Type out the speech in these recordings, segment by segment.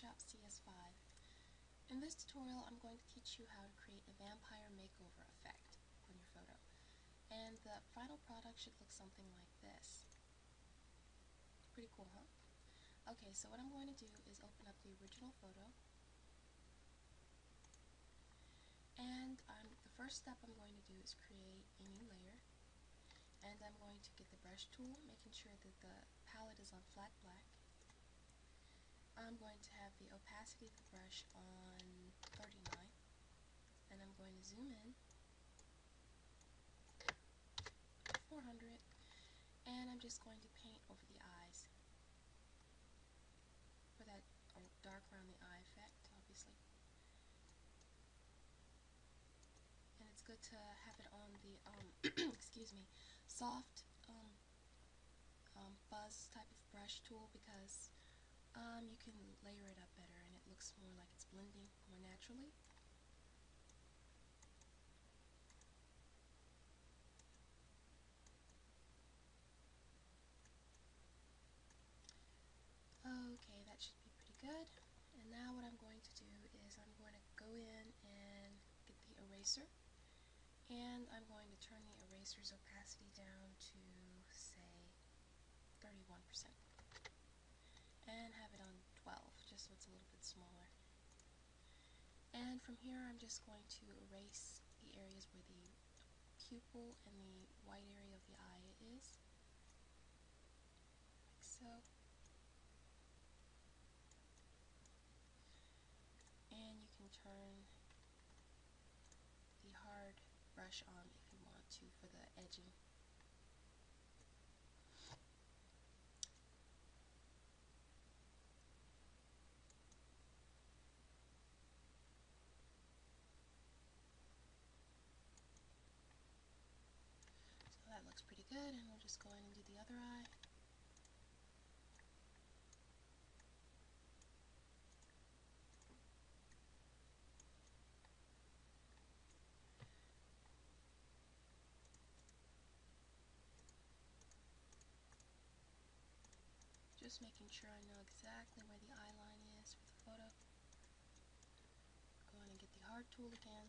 Photoshop CS5. In this tutorial I'm going to teach you how to create a vampire makeover effect on your photo. And the final product should look something like this. Pretty cool, huh? Okay, so what I'm going to do is open up the original photo. And I'm, the first step I'm going to do is create a new layer. And I'm going to get the brush tool, making sure that the palette is on flat black. I'm going to have the opacity of the brush on 39 and I'm going to zoom in 400 and I'm just going to paint over the eyes for that dark around the eye effect obviously. And it's good to have it on the um, excuse me soft um, um, fuzz type of brush tool because um, you can layer it up better and it looks more like it's blending more naturally. Okay, that should be pretty good. And now what I'm going to do is I'm going to go in and get the eraser. And I'm going to turn the eraser's opacity down to, say, 31% and have it on 12 just so it's a little bit smaller. And from here I'm just going to erase the areas where the pupil and the white area of the eye is. Like so. And you can turn the hard brush on if you want to for the edging that looks pretty good, and we'll just go in and do the other eye. Just making sure I know exactly where the eye line is for the photo. Go in and get the hard tool again.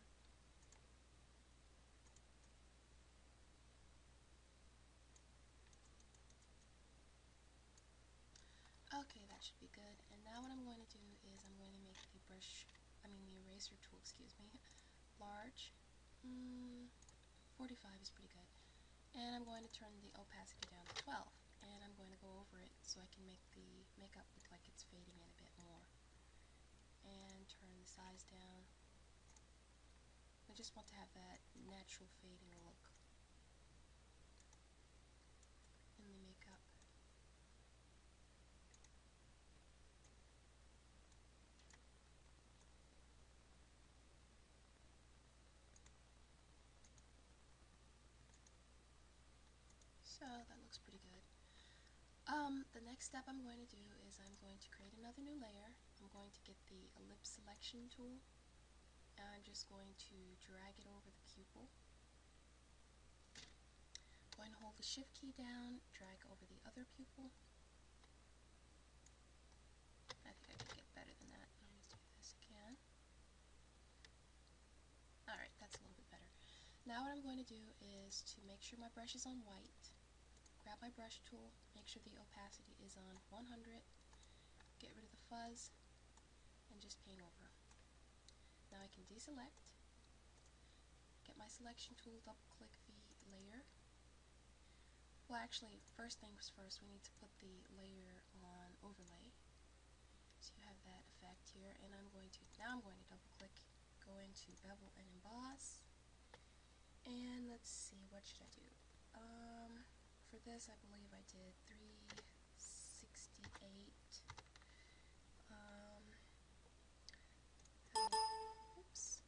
Okay, should be good. And now what I'm going to do is I'm going to make the brush, I mean the eraser tool, excuse me, large. Mm, 45 is pretty good. And I'm going to turn the opacity down to 12. And I'm going to go over it so I can make the makeup look like it's fading in a bit more. And turn the size down. I just want to have that natural fading look in the makeup. So that looks pretty good. Um, the next step I'm going to do is I'm going to create another new layer. I'm going to get the ellipse selection tool and I'm just going to drag it over the pupil. I'm going to hold the shift key down, drag over the other pupil. I think I can get better than that. Let me do this again. Alright, that's a little bit better. Now what I'm going to do is to make sure my brush is on white, grab my brush tool, make sure the opacity is on 100, get rid of the fuzz, and just paint over. Now I can deselect, get my selection tool, double click the layer. Well actually, first things first, we need to put the layer on overlay. So you have that effect here, and I'm going to, now I'm going to double click, go into bevel and emboss, and let's see, what should I do? Um, for this, I believe I did 368. Um, oops,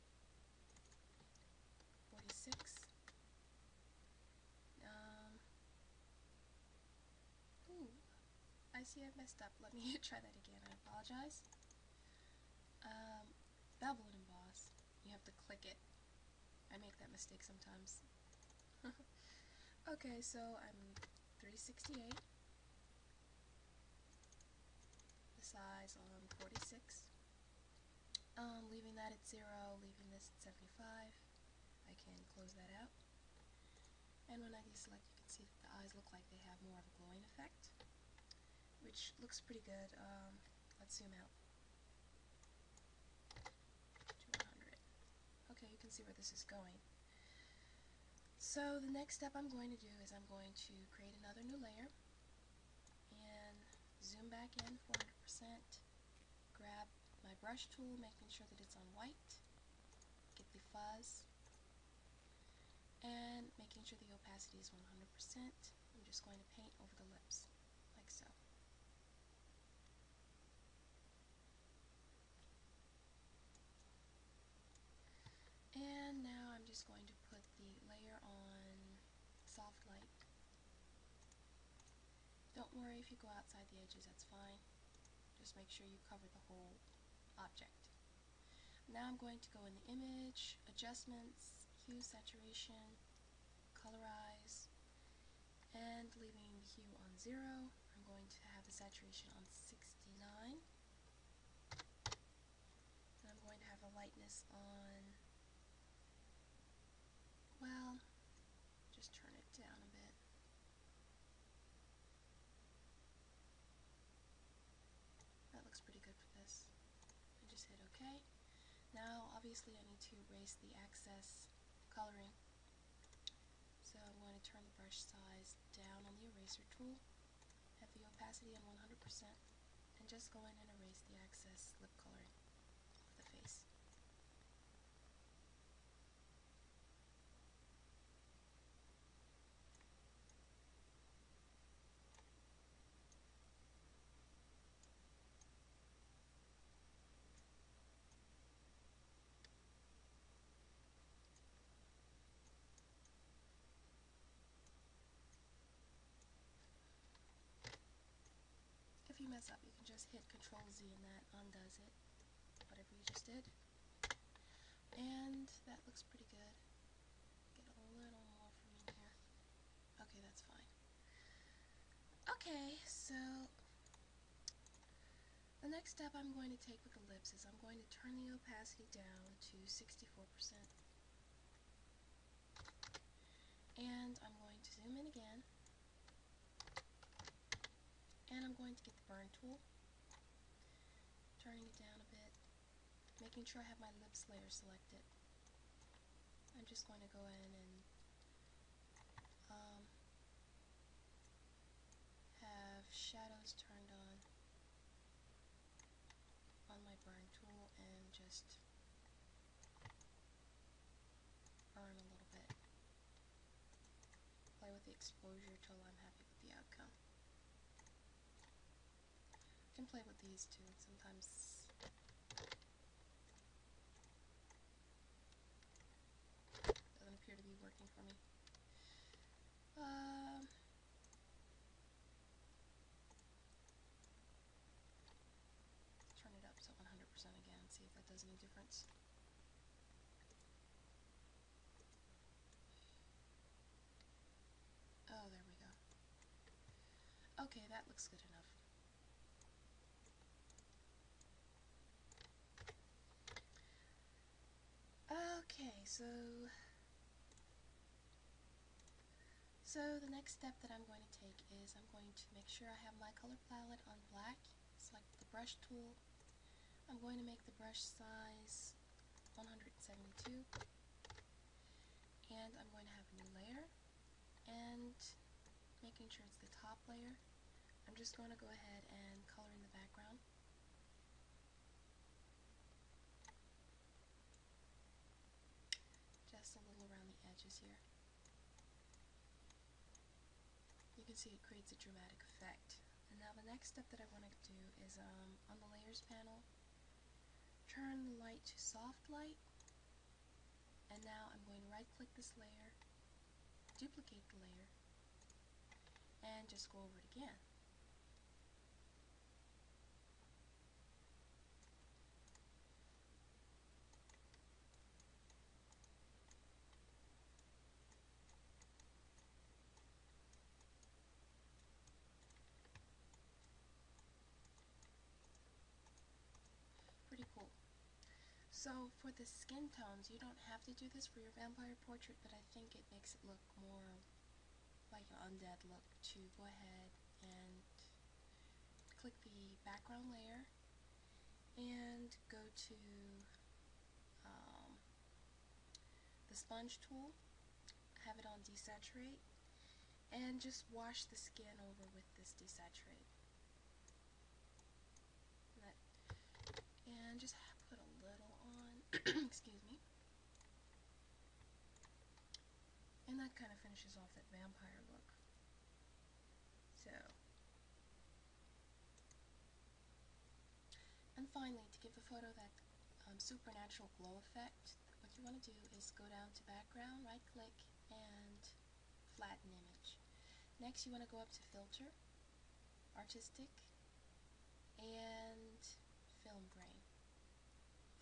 46. Um, ooh, I see I messed up. Let me try that again. I apologize. Um, bevel and emboss. You have to click it. I make that mistake sometimes. Okay, so I'm 368. The size on 46. Um, leaving that at 0, leaving this at 75. I can close that out. And when I deselect, you can see that the eyes look like they have more of a glowing effect, which looks pretty good. Um, let's zoom out to 100. Okay, you can see where this is going. So the next step I'm going to do is I'm going to create another new layer and zoom back in 400%, grab my brush tool, making sure that it's on white, get the fuzz, and making sure the opacity is 100%. I'm just going to paint over the lips, like so. And now I'm just going to put the layer on soft light. Don't worry if you go outside the edges, that's fine. Just make sure you cover the whole object. Now I'm going to go in the image, adjustments, hue, saturation, colorize, and leaving the hue on 0. I'm going to have the saturation on 69. And I'm going to have the lightness on, well, just turn it down a bit. That looks pretty good for this. I just hit OK. Now, obviously, I need to erase the excess coloring. So I'm going to turn the brush size down on the eraser tool, have the opacity on 100%, and just go in and erase the excess lip coloring off the face. If you mess up, you can just hit Control Z and that undoes it, whatever you just did. And that looks pretty good. Get a little more from in here. Okay, that's fine. Okay, so the next step I'm going to take with the lips is I'm going to turn the opacity down to 64%. And I'm going to zoom in again and I'm going to get the burn tool, turning it down a bit, making sure I have my lips layer selected. I'm just going to go in and um, have shadows turned on on my burn tool and just burn a little bit. Play with the exposure till I'm happy with the outcome can play with these too. Sometimes doesn't appear to be working for me. Um, turn it up to 100% again, see if that does any difference. Oh, there we go. Okay, that looks good enough. Okay, so so the next step that I'm going to take is I'm going to make sure I have my color palette on black. Select the brush tool. I'm going to make the brush size 172 and I'm going to have a new layer and making sure it's the top layer I'm just going to go ahead and color in the background just a little around the edges here. You can see it creates a dramatic effect. And now the next step that I want to do is um, on the layers panel, turn the light to soft light, and now I'm going to right click this layer, duplicate the layer, and just go over it again. So for the skin tones, you don't have to do this for your vampire portrait, but I think it makes it look more like an undead look to go ahead and click the background layer and go to um, the sponge tool, have it on desaturate, and just wash the skin over with this desaturate. And just put a little on, excuse me. And that kind of finishes off that vampire look. So, and finally, to give the photo that um, supernatural glow effect, what you want to do is go down to background, right click, and flatten image. Next you want to go up to filter, artistic, and film.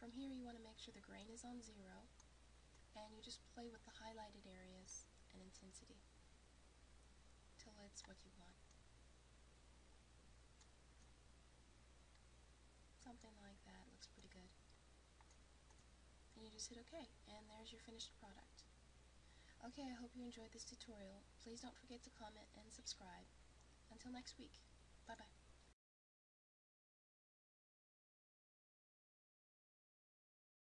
From here you want to make sure the grain is on zero, and you just play with the highlighted areas and intensity till it's what you want. Something like that looks pretty good. And you just hit OK, and there's your finished product. Okay, I hope you enjoyed this tutorial. Please don't forget to comment and subscribe. Until next week, bye-bye.